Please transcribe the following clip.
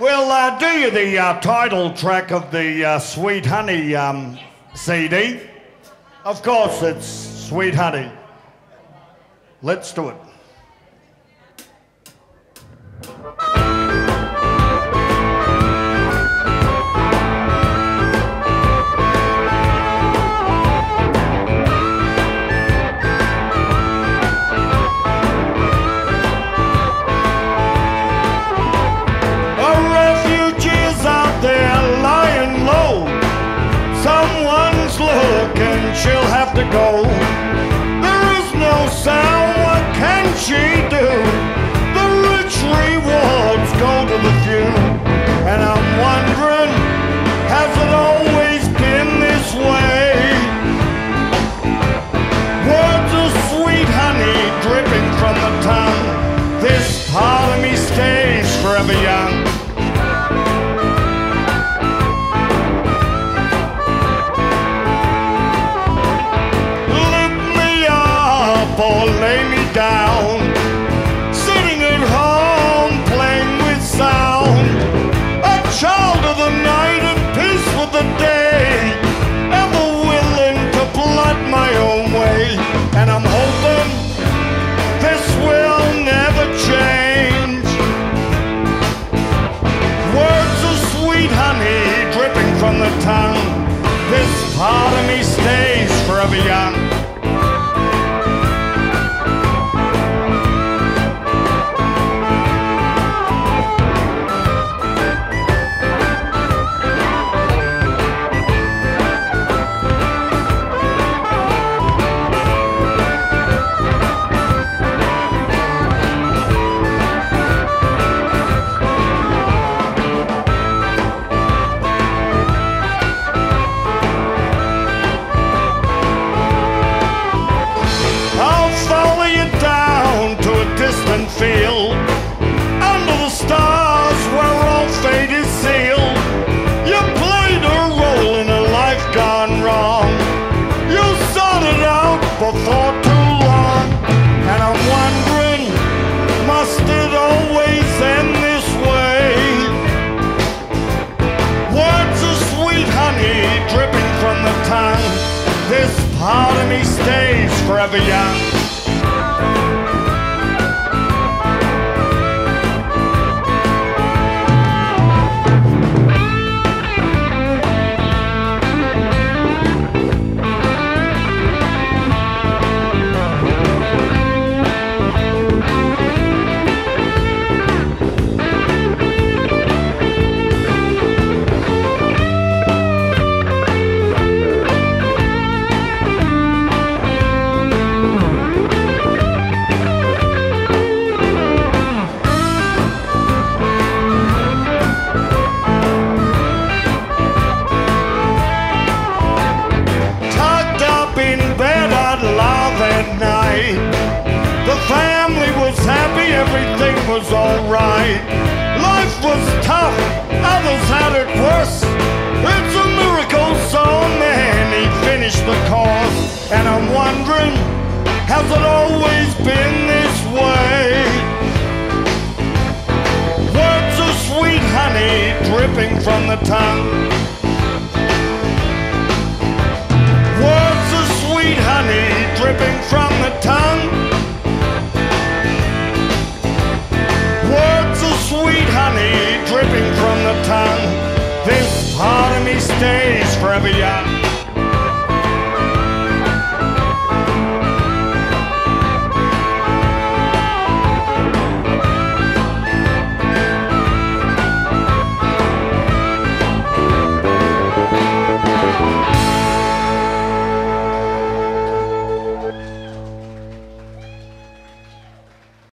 We'll uh, do you the uh, title track of the uh, Sweet Honey um, CD. Of course, it's Sweet Honey. Let's do it. To go. The tongue. This part of me stays forever young. A field under the stars where all fate is sealed. You played a role in a life gone wrong. You sought it out before too long, and I'm wondering, must it always end this way? Words of sweet honey dripping from the tongue. This part of me stays forever young. Everything was alright. Life was tough, others had it worse. It's a miracle so many finished the course. And I'm wondering, has it always been this way? Words of sweet honey dripping from the tongue. Words of sweet honey dripping from the tongue. Stays forever young.